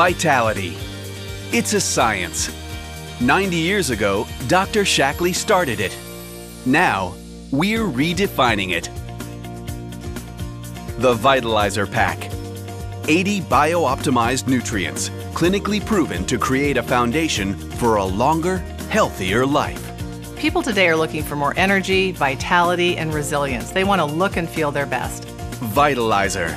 Vitality. It's a science. 90 years ago, Dr. Shaklee started it. Now, we're redefining it. The Vitalizer Pack. 80 bio-optimized nutrients, clinically proven to create a foundation for a longer, healthier life. People today are looking for more energy, vitality, and resilience. They want to look and feel their best. Vitalizer.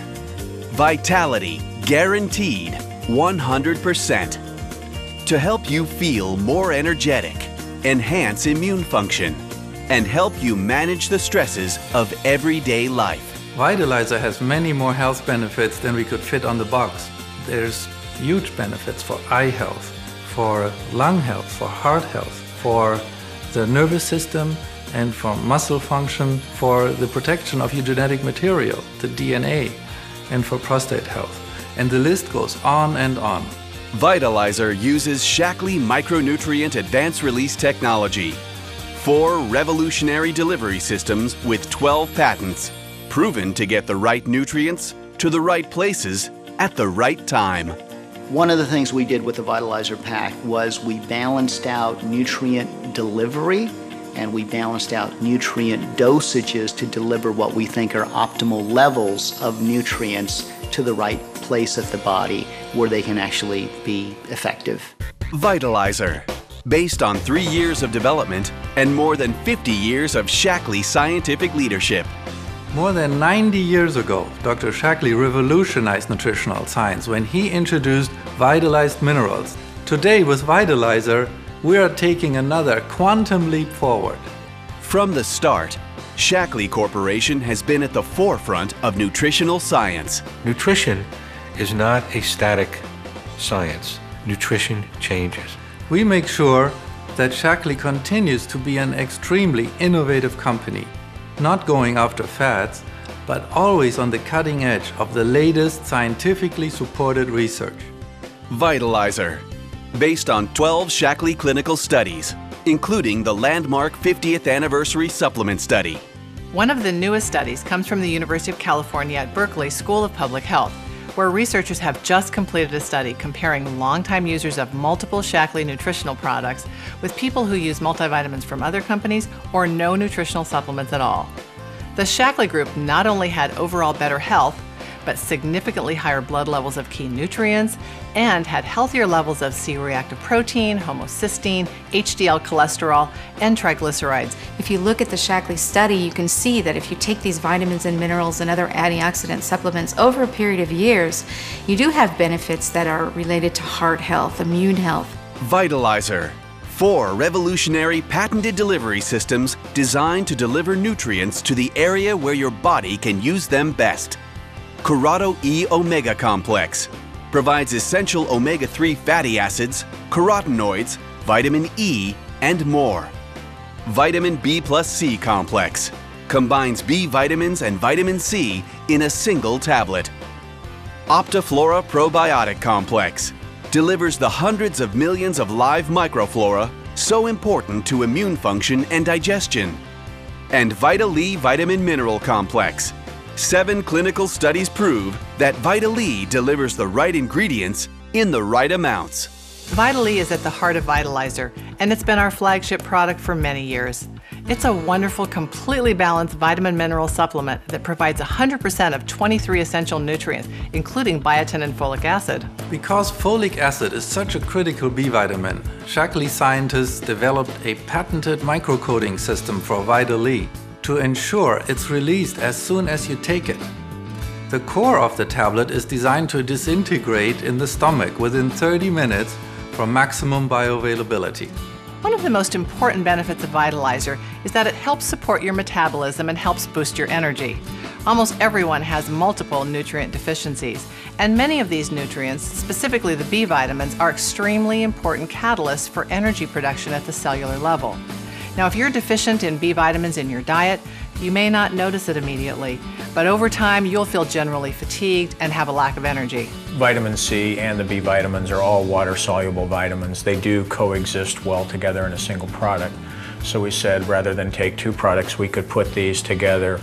Vitality guaranteed 100%. To help you feel more energetic, enhance immune function, and help you manage the stresses of everyday life. Vitalizer has many more health benefits than we could fit on the box. There's huge benefits for eye health, for lung health, for heart health, for the nervous system, and for muscle function, for the protection of your genetic material, the DNA, and for prostate health. And the list goes on and on. Vitalizer uses Shaklee Micronutrient Advanced Release Technology. Four revolutionary delivery systems with 12 patents, proven to get the right nutrients to the right places at the right time. One of the things we did with the Vitalizer Pack was we balanced out nutrient delivery and we balanced out nutrient dosages to deliver what we think are optimal levels of nutrients to the right place of the body where they can actually be effective. Vitalizer. Based on three years of development and more than 50 years of Shaklee scientific leadership. More than 90 years ago, Dr. Shaklee revolutionized nutritional science when he introduced vitalized minerals. Today, with Vitalizer, we are taking another quantum leap forward. From the start, Shaklee Corporation has been at the forefront of nutritional science. Nutrition is not a static science. Nutrition changes. We make sure that Shaklee continues to be an extremely innovative company, not going after fads, but always on the cutting edge of the latest scientifically supported research. Vitalizer. Based on 12 Shaklee clinical studies, including the landmark 50th anniversary supplement study. One of the newest studies comes from the University of California at Berkeley School of Public Health, where researchers have just completed a study comparing longtime users of multiple Shaklee nutritional products with people who use multivitamins from other companies or no nutritional supplements at all. The Shaklee group not only had overall better health, but significantly higher blood levels of key nutrients and had healthier levels of C-reactive protein, homocysteine, HDL cholesterol, and triglycerides. If you look at the Shaklee study, you can see that if you take these vitamins and minerals and other antioxidant supplements over a period of years, you do have benefits that are related to heart health, immune health. Vitalizer. Four revolutionary patented delivery systems designed to deliver nutrients to the area where your body can use them best. Corrado E Omega Complex provides essential omega 3 fatty acids, carotenoids, vitamin E, and more. Vitamin B plus C Complex combines B vitamins and vitamin C in a single tablet. Optiflora Probiotic Complex delivers the hundreds of millions of live microflora so important to immune function and digestion. And Vita-Lea Vitamin Mineral Complex Seven clinical studies prove that Vita-Lea delivers the right ingredients in the right amounts. Vita-Lea is at the heart of Vitalizer, and it's been our flagship product for many years. It's a wonderful, completely balanced vitamin mineral supplement that provides 100% of 23 essential nutrients, including biotin and folic acid. Because folic acid is such a critical B vitamin, Shaklee scientists developed a patented microcoating system for Vita-Lea to ensure it's released as soon as you take it. The core of the tablet is designed to disintegrate in the stomach within 30 minutes for maximum bioavailability. One of the most important benefits of Vitalizer is that it helps support your metabolism and helps boost your energy. Almost everyone has multiple nutrient deficiencies, and many of these nutrients, specifically the B vitamins, are extremely important catalysts for energy production at the cellular level. Now, if you're deficient in B vitamins in your diet, you may not notice it immediately, but over time you'll feel generally fatigued and have a lack of energy. Vitamin C and the B vitamins are all water soluble vitamins. They do coexist well together in a single product. So we said rather than take two products, we could put these together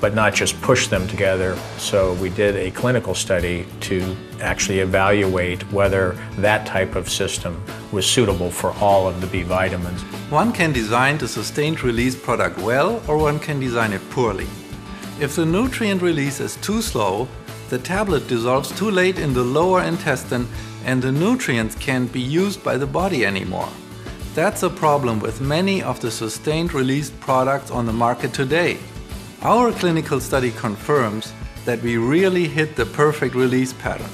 but not just push them together. So we did a clinical study to actually evaluate whether that type of system was suitable for all of the B vitamins. One can design the sustained release product well or one can design it poorly. If the nutrient release is too slow, the tablet dissolves too late in the lower intestine and the nutrients can't be used by the body anymore. That's a problem with many of the sustained release products on the market today. Our clinical study confirms that we really hit the perfect release pattern.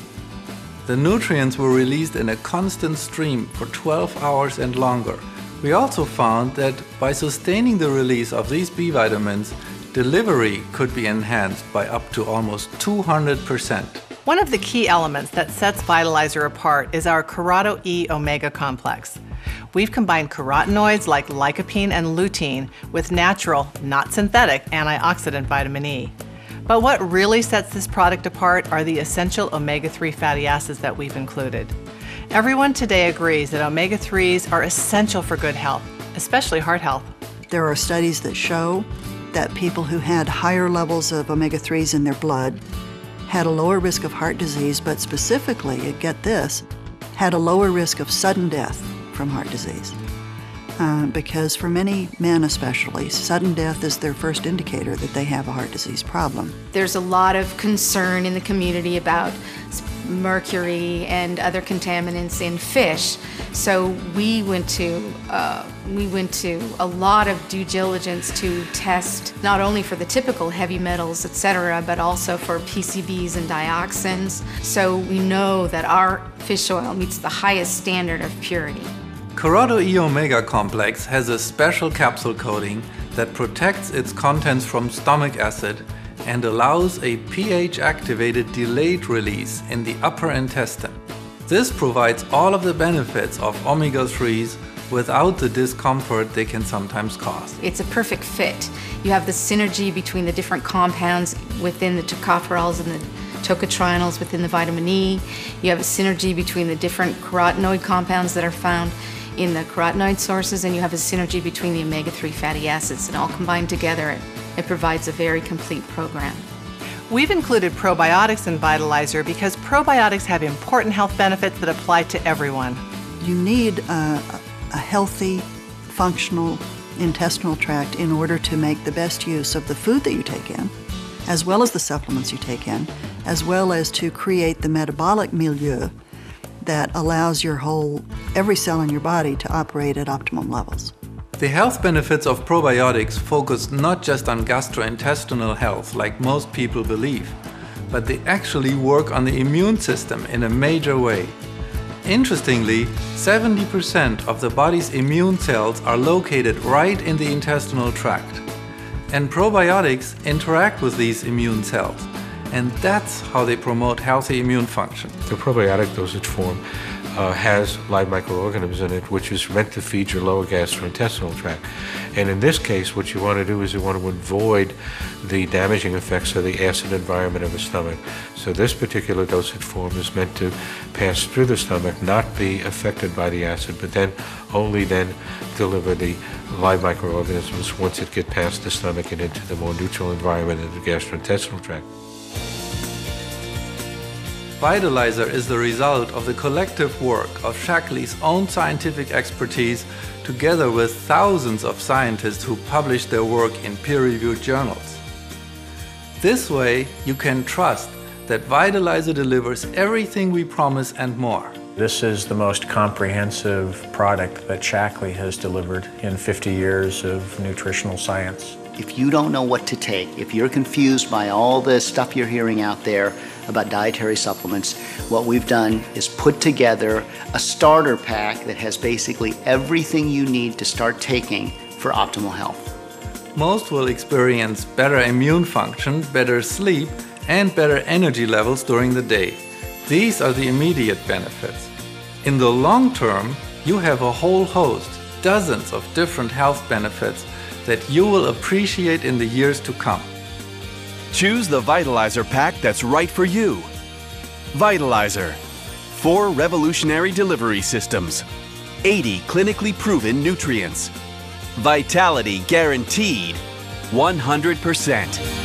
The nutrients were released in a constant stream for 12 hours and longer. We also found that by sustaining the release of these B vitamins, delivery could be enhanced by up to almost 200%. One of the key elements that sets Vitalizer apart is our Corrado E Omega complex. We've combined carotenoids like lycopene and lutein with natural, not synthetic, antioxidant vitamin E. But what really sets this product apart are the essential omega 3 fatty acids that we've included. Everyone today agrees that omega 3s are essential for good health, especially heart health. There are studies that show that people who had higher levels of omega 3s in their blood had a lower risk of heart disease, but specifically, get this, had a lower risk of sudden death from heart disease. Uh, because for many men especially, sudden death is their first indicator that they have a heart disease problem. There's a lot of concern in the community about mercury and other contaminants in fish. So we went to uh, we went to a lot of due diligence to test not only for the typical heavy metals, etc., but also for PCBs and dioxins. So we know that our fish oil meets the highest standard of purity. Corrado E Omega complex has a special capsule coating that protects its contents from stomach acid and allows a pH activated delayed release in the upper intestine. This provides all of the benefits of omega 3s without the discomfort they can sometimes cause. It's a perfect fit. You have the synergy between the different compounds within the tocopherols and the tocotrienols within the vitamin E. You have a synergy between the different carotenoid compounds that are found in the carotenoid sources, and you have a synergy between the omega 3 fatty acids, and all combined together, it, it provides a very complete program. We've included probiotics in Vitalizer because probiotics have important health benefits that apply to everyone. You need a, a healthy, functional intestinal tract in order to make the best use of the food that you take in, as well as the supplements you take in, as well as to create the metabolic milieu that allows your whole, every cell in your body to operate at optimum levels. The health benefits of probiotics focus not just on gastrointestinal health like most people believe, but they actually work on the immune system in a major way. Interestingly, 70% of the body's immune cells are located right in the intestinal tract. And probiotics interact with these immune cells, and that's how they promote healthy immune function. The probiotic dosage form uh, has live microorganisms in it, which is meant to feed your lower gastrointestinal tract. And in this case, what you want to do is you want to avoid the damaging effects of the acid environment of the stomach. So this particular dosage form is meant to pass through the stomach, not be affected by the acid, but then only then deliver the live microorganisms once it gets past the stomach and into the more neutral environment of the gastrointestinal tract. Vitalizer is the result of the collective work of Shaklee's own scientific expertise together with thousands of scientists who publish their work in peer-reviewed journals. This way, you can trust that Vitalizer delivers everything we promise and more. This is the most comprehensive product that Shaklee has delivered in 50 years of nutritional science. If you don't know what to take, if you're confused by all the stuff you're hearing out there about dietary supplements, what we've done is put together a starter pack that has basically everything you need to start taking for optimal health. Most will experience better immune function, better sleep, and better energy levels during the day. These are the immediate benefits. In the long term, you have a whole host, dozens of different health benefits that you will appreciate in the years to come. Choose the Vitalizer pack that's right for you. Vitalizer. Four revolutionary delivery systems. 80 clinically proven nutrients. Vitality guaranteed. 100%.